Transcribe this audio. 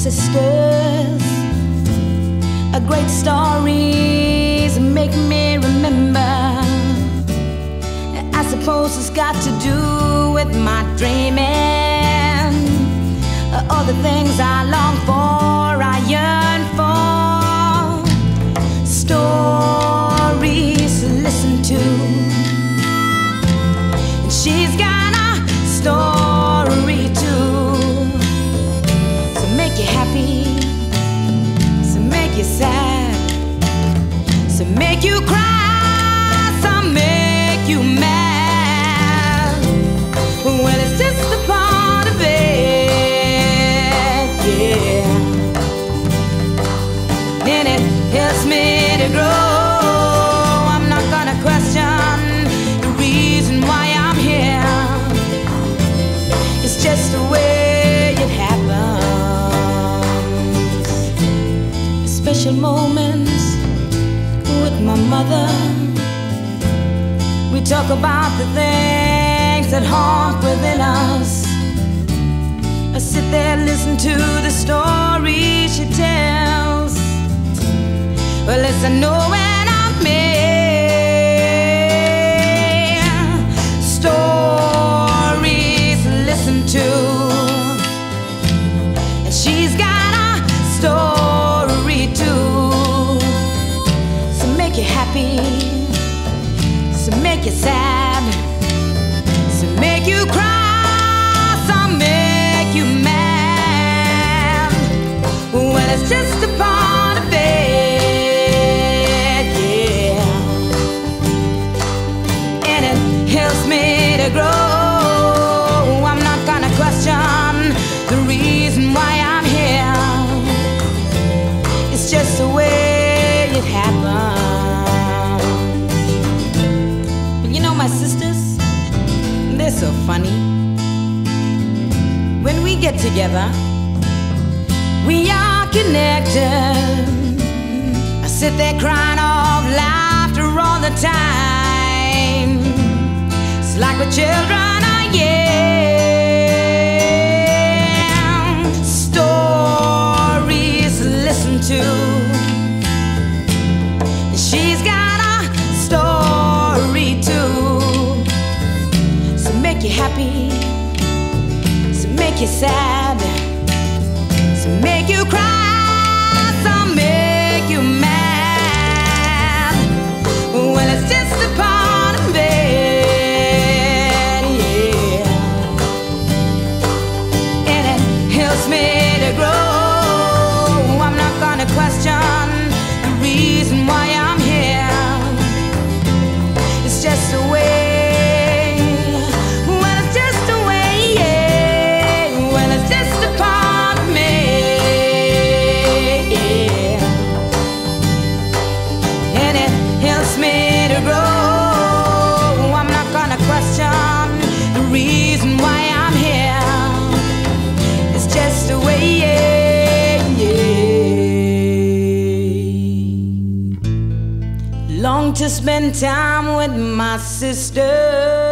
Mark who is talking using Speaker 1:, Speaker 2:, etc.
Speaker 1: sisters. A great stories make me remember. I suppose it's got to do with my dreaming. All the things I long for, I yearn for. Stories to listen to. Helps me to grow. I'm not gonna question the reason why I'm here. It's just the way it happens. Special moments with my mother. We talk about the things that haunt within us. I sit there, and listen to the stories she tells. Well, it's know when I'm here. Stories listen to. She's got a story too. Make you happy, make you sad, so funny. When we get together, we are connected. I sit there crying off laughter all the time. It's like we're children you sad, To spend time with my sister.